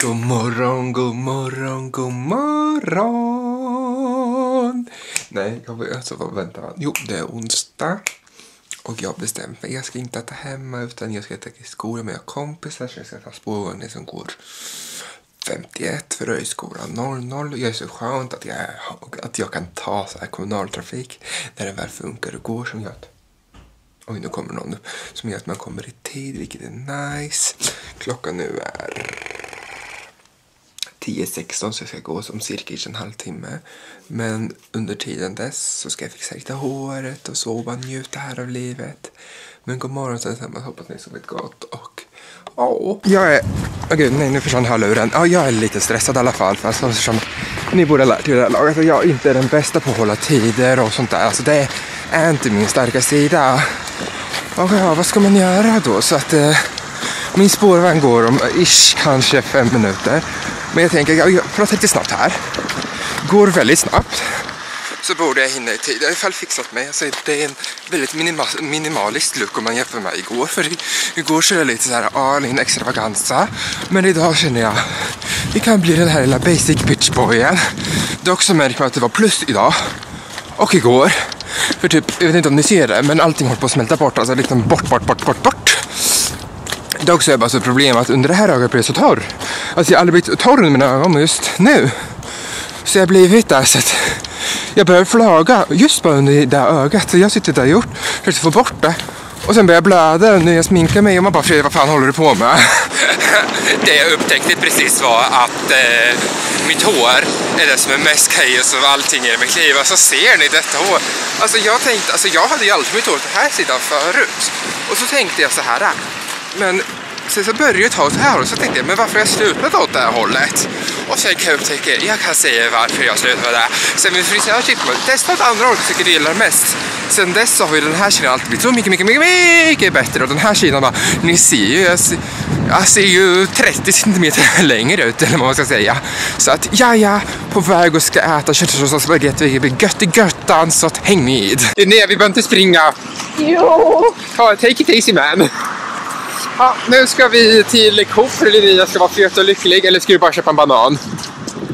God morgon, god morgon, god morgon. Nej, jag vet alltså, vad vänta. Jo, det är onsdag. Och jag har bestämt mig. Jag ska inte äta hemma utan jag ska äta i skolan med kompisar. Så jag ska ta spårvagnen som går 51 för jag är i skolan 00. Jag är så skönt att jag, att jag kan ta så här kommunaltrafik när den väl funkar och går som gör att Oj, nu kommer någon som gör att man kommer i tid, vilket är nice. Klockan nu är 10.16 så jag ska gå om cirka en halvtimme. Men under tiden dess så ska jag fixa lite håret och sova och njuta här av livet. Men god morgon tillsammans, hoppas ni sovit gott och ja, jag är... Åh gud, nej nu försvann hörluren. Ja, jag är lite stressad i alla fall För alltså, som ni borde ha lärt er det här laget att jag inte är den bästa på att hålla tider och sånt där. Alltså det är inte min starka sida. Och ja, vad ska man göra då? Så att eh, min spårvagn går om ish kanske fem minuter. Men jag tänker, jag pratar lite snabbt här. Går väldigt snabbt. Så borde jag hinna i tid. Jag har i alla fall fixat mig. Alltså, det är en väldigt minima minimaliskt look om man jämför med igår. För igår så är det lite så här all in extravaganza. Men idag känner jag, det kan bli den här lilla basic bitch boyen. Dock så märker man att det var plus idag. Och igår. För typ, jag vet inte om ni ser det, men allting håller på att smälta bort. Alltså liksom bort, bort, bort, bort, bort. Dock så är det bara så problem att under det här ögat blir jag så torr. Alltså jag har aldrig blivit torr under mina ögon, just nu så jag har blivit där så att jag börjar flaga just bara under det ögat. Så jag sitter där och gjort för att få bort det. Och sen börjar jag blöda när jag sminkar mig och man bara Fredrik vad fan håller du på med? det jag upptäckte precis var att eh, mitt hår är det som är mest kaos av allting i mitt liv. Alltså ser ni detta hår? Alltså jag tänkte, alltså jag hade ju aldrig mitt hår på den här sidan förut. Och så tänkte jag så här. Men sen så började jag ta åt det här och så tänkte jag, men varför har jag slutat åt det här hållet? Och sen kan jag upptäcka, jag kan säga varför jag slutade med det. Sen min frisör tyckte man, testa ett andra hållet tycker du gillar mest. Sen dess så har ju den här sidan alltid blivit så mycket, mycket, mycket, mycket bättre. Och den här sidan bara, ni ser ju, jag ser, jag ser ju 30 centimeter längre ut eller vad man ska säga. Så att, ja, ja, på väg och ska äta köttfärssås och spagetti, vilket blir gött i göttan, så att häng med. Nej, vi behöver inte springa. Jo! Ta, take it easy man. Ja, nu ska vi till Coop för Linnea ska vara fet och lycklig eller ska du bara köpa en banan?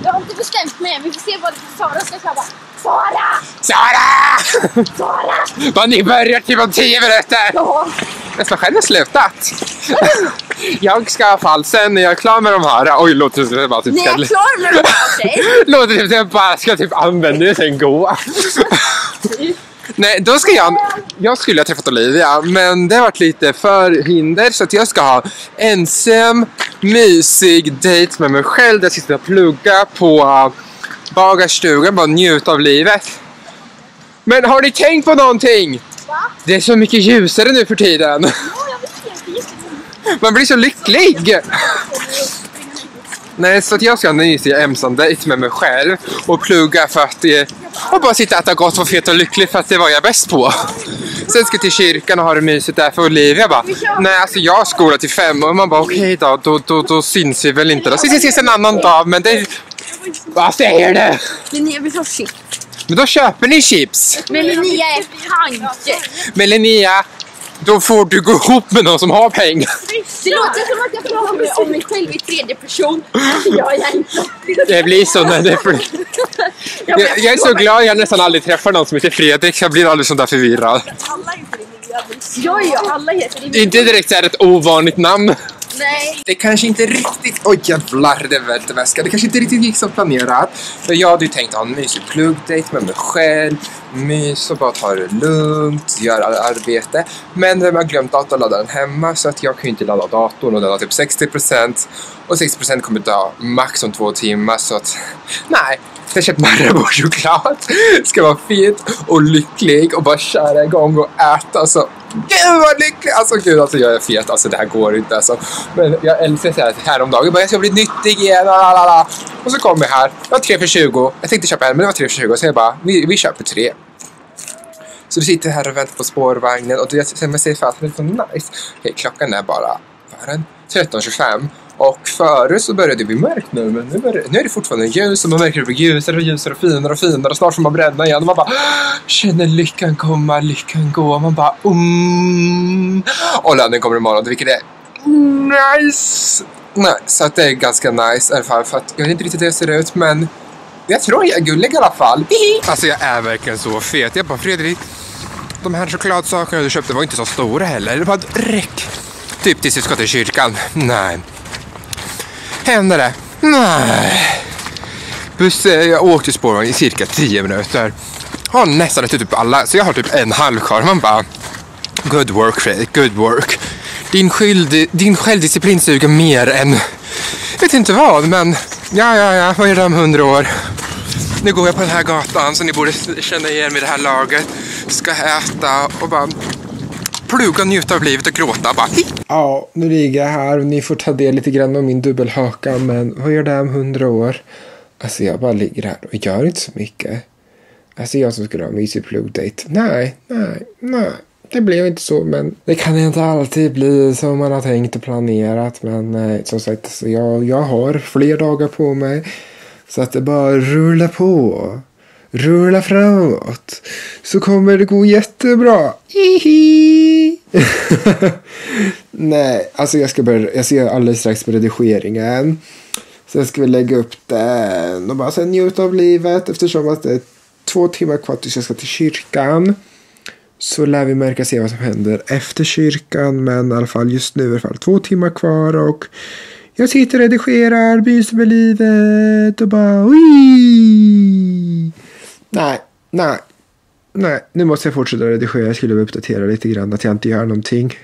Jag har inte bestämt mig. Vi får se vad Sara ska köpa. Sara! Sara! Sara! Vad ni börjar typ om 10 minuter! Ja. Jag ska själv ha slutat. Jag ska i alla fall, sen när jag är klar med de här, oj låter det som jag bara typ När jag är klar med de här, okej? Låter det som att jag bara ska typ använda det sen gå. Nej, då ska jag... Jag skulle ha träffat Olivia, men det har varit lite för hinder så att jag ska ha ensam, mysig dejt med mig själv där jag sitter och plugga på uh, bagarstugan, bara njuta av livet. Men har ni tänkt på någonting? Va? Det är så mycket ljusare nu för tiden. Ja, jag vet inte. Jättemycket. Man blir så lycklig! Nej, så att jag ska ha en mysig ensam-dejt med mig själv och plugga för att eh, och bara sitta och äta gott och fet och lycklig för att det var jag bäst på. Sen ska jag till kyrkan och ha det mysigt där för Olivia bara, nej alltså jag har skola till fem och man bara okej då, då, då, då syns vi väl inte då. Ses, ses en annan dag men det... Vad säger du? Linnea vill ha chips. Men då köper ni chips. Men Linnea är panke. Men Linnea, då får du gå ihop med någon som har pengar. Det låter som att jag pratar om mig själv i tredje person. Det inte. Det blir så när det blir... Jag, jag är så glad jag nästan aldrig träffar någon som heter Fredrik. Jag blir aldrig sån där förvirrad. Alla heter Linnea. Ja, ja, alla heter Det inte direkt så här ett ovanligt namn. Nej. Det kanske inte riktigt... Oj jävlar, det välte väska. Det kanske inte riktigt gick som planerat. För jag hade ju tänkt ha en mysig pluggdate med mig själv. Mys och bara ta det lugnt, göra arbete. Men jag har glömt datorladdaren hemma så att jag kan ju inte ladda datorn och den har typ 60% och 60% kommer ta max om två timmar så att nej. Jag har köpt Marabou-choklad. Ska vara fet och lycklig och bara köra igång och äta så Gud vad lycklig! Alltså gud, alltså jag är fet. Alltså det här går inte alltså. Men jag älskar så här häromdagen. Jag bara, jag ska bli nyttig igen. Lalalala. Och så kom jag här. Det var 3 för 20. Jag tänkte köpa en, men det var 3 för 20. Så jag bara, vi, vi köper tre. Så vi sitter här och väntar på spårvagnen och jag ser säger fast det är så nice. Okej, klockan är bara, vad är den? 13.25. Och förut så började det bli mörkt nu, men nu är, det, nu är det fortfarande ljus och man märker att det blir ljusare och ljusare och finare och finare och snart får man bränna igen och man bara ah, känner lyckan komma, lyckan gå och man bara mm. Och lönen kommer imorgon, vilket är nice! Nej, så att det är ganska nice i alla fall. För att jag vet inte riktigt hur jag ser ut, men jag tror jag är gullig i alla fall. Alltså jag är verkligen så fet. Jag bara, Fredrik, de här chokladsakerna du köpte var inte så stora heller. Det var ett räck. Typ tills vi ska till kyrkan. Nej. Händer det? Nej. Buss, jag åkte spårvagn i cirka 10 minuter. Har nästan ätit upp alla, så jag har typ en halv kvar. Man bara, good work Fredrik, good work. Din, skyld, din självdisciplin suger mer än, jag vet inte vad, men ja, ja, ja, vad är det om hundra år? Nu går jag på den här gatan så ni borde känna igen mig det här laget. Ska äta och bara pluga, njuta av livet och gråta. Bara, hi. ja, nu ligger jag här och ni får ta del lite grann av min dubbelhaka. Men vad gör det om hundra år? Alltså jag bara ligger här och gör inte så mycket. Alltså jag som skulle ha en mysig plugdate. Nej, nej, nej. Det blev inte så, men det kan inte alltid bli som man har tänkt och planerat. Men nej, som sagt, så jag, jag har fler dagar på mig. Så att det bara rullar på. Rulla framåt. Så kommer det gå jättebra. Hihi. Nej, alltså jag ska börja. Jag ser alldeles strax på redigeringen. Sen ska vi lägga upp den och bara sen njuta av livet eftersom att det är två timmar kvar tills jag ska till kyrkan. Så lär vi märka se vad som händer efter kyrkan. Men i alla fall just nu är det i alla fall två timmar kvar och jag sitter och redigerar, myser med livet och bara Wii! Nej, nej, nej. Nu måste jag fortsätta redigera. Jag skulle uppdatera lite grann att jag inte gör någonting.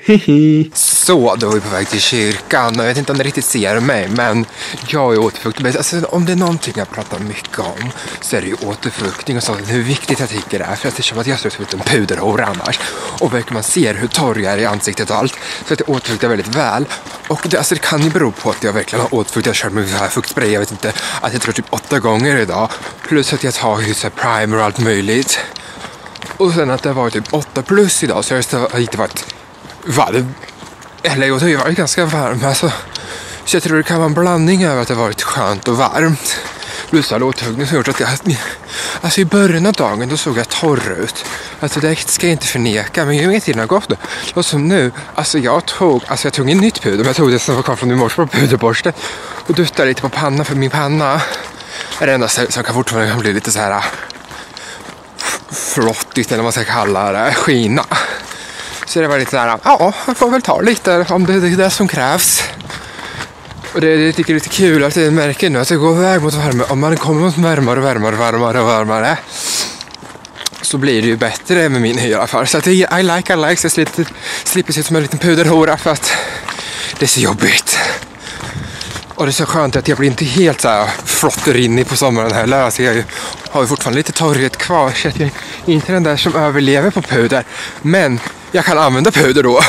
Så, då är vi på väg till kyrkan. Jag vet inte om ni riktigt ser mig, men jag är återfuktning. Alltså, om det är någonting jag pratar mycket om så är det ju återfuktning och sånt. Hur viktigt jag tycker det är. För det känns som att jag ser ut som en puderhora annars. Och verkligen man ser hur torr jag är i ansiktet och allt. Så att jag återfuktar väldigt väl. Och det, alltså, det kan ju bero på att jag verkligen har återfuktat. Jag kör med fuktspray, jag vet inte, att jag tror typ åtta gånger idag. Plus att jag tar ju primer och allt möjligt. Och sen att det var typ 8 plus idag så jag har inte varit varm. Eller jo, det har ju varit ganska varmt. Alltså, så jag tror det kan vara en blandning över att det har varit skönt och varmt. Plus all åthuggning som gjort att jag... Alltså i början av dagen då såg jag torr ut. Alltså det ska jag inte förneka. Men ju mer tiden har gått nu. Och som nu. Alltså jag tog... Alltså jag tog inget nytt puder. Men jag tog det som var kvar från i morse på puderborsten. Och duttade lite på pannan. För min panna är det enda som kan fortfarande kan bli lite så här flottigt eller vad man ska kalla det, skina. Så det var lite såhär, ja, jag får väl ta lite om det är det som krävs. Och det, det tycker är lite kul att jag märker nu att det går iväg mot värme. Om man kommer mot varmare och varmare och varmare och varmare så blir det ju bättre med min hy i alla fall. Så att I like, I like, så jag slipper, slipper se ut som en liten puderhora för att det är så jobbigt. Och det är så skönt att jag blir inte helt så här flotterinnig på sommaren heller. Alltså jag har ju fortfarande lite torrhet kvar så jag är inte den där som överlever på puder. Men jag kan använda puder då.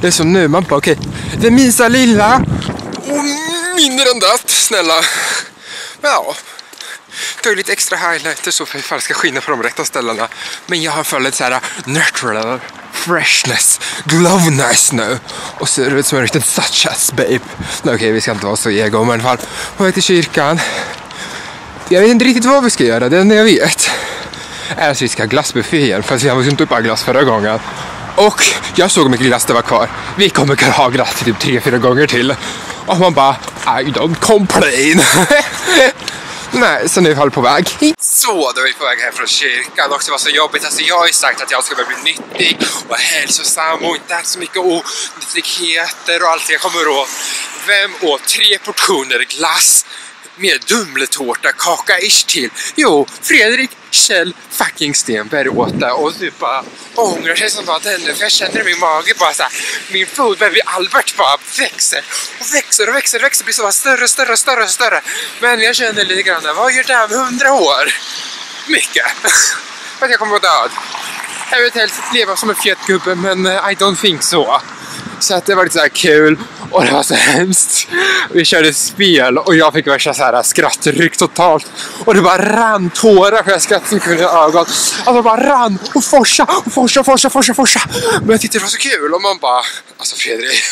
Det är som nu, man bara okej, okay, det minsta lilla och mindre än det, snälla. Men ja, ju lite extra highlighter så för att det ska skina på de rätta ställena. Men jag har följt så här natural freshness, glowness nu. Och ser ut som en riktig such babe. Okej, okej, vi ska inte vara så ego, men i alla fall på väg till kyrkan. Jag vet inte riktigt vad vi ska göra, det enda jag vet är att vi ska ha glassbuffé igen, för vi har inte upp all glass förra gången. Och jag såg hur mycket glass det var kvar. Vi kommer kunna ha glass typ tre, fyra gånger till. Och man bara, I don't complain. Nej, så nu är vi på väg. Så, då är vi på väg hem från kyrkan och det var så jobbigt. Alltså jag har ju sagt att jag ska börja bli nyttig och hälsosam och inte äta så mycket onyttigheter och allt jag kommer åt. Vem åt tre portioner glass med Dumletårta kaka-ish till? Jo, Fredrik Kjell fucking Stenberg åt det och typ bara ångrar sig som bara den nu för jag känner i min mage bara såhär min food baby Albert bara växer och växer och växer och växer blir så bara större, och större, större, större. Men jag känner lite grann vad gör det här om hundra år? Mycket. För att jag kommer att död jag vill helst leva som en fet gubbe men eh, I don't think so så att det var lite så kul och det var så hemskt. Vi körde spel och jag fick värsta så här skrattryck totalt. Och det bara rann tårar för jag skrattade så mycket i ögonen. ögon. Alltså det bara rann och forsa och forsa, forsa, forsa, forsa. Men jag tyckte det var så kul och man bara, alltså Fredrik,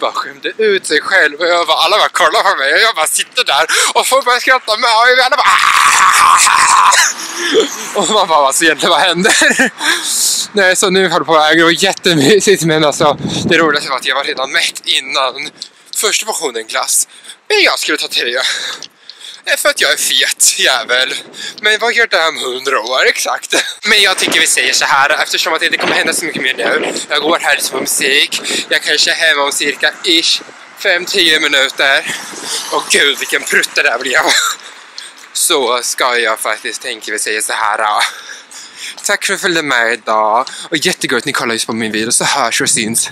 bara skämde ut sig själv. Och jag bara, alla bara kollar på mig och jag bara sitter där och folk börjar skratta med och alla bara Och man bara, alltså egentligen vad händer? Nej, så nu håller på väg och jättemysigt men alltså det roligaste var att jag var redan mätt innan första portionen glass. Men jag skulle ta tre. För att jag är fet jävel. Men vad gör det om hundra år exakt? Men jag tycker vi säger så här eftersom att det inte kommer hända så mycket mer nu. Jag går här på musik. Jag kanske är hemma om cirka ish 5-10 minuter. Och gud vilken prutta det där blev. Så ska jag faktiskt tänka vi säger så här. Tack för att du följde med idag. Och jättegott att ni kollar just på min video så hörs och syns.